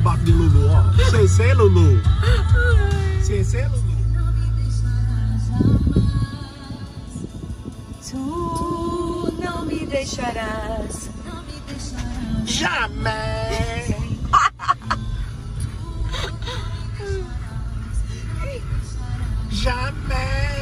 barco de Lulu, ó. CC, Lulu. CC, Lulu. Tu não me deixarás. Jamais. Jamais.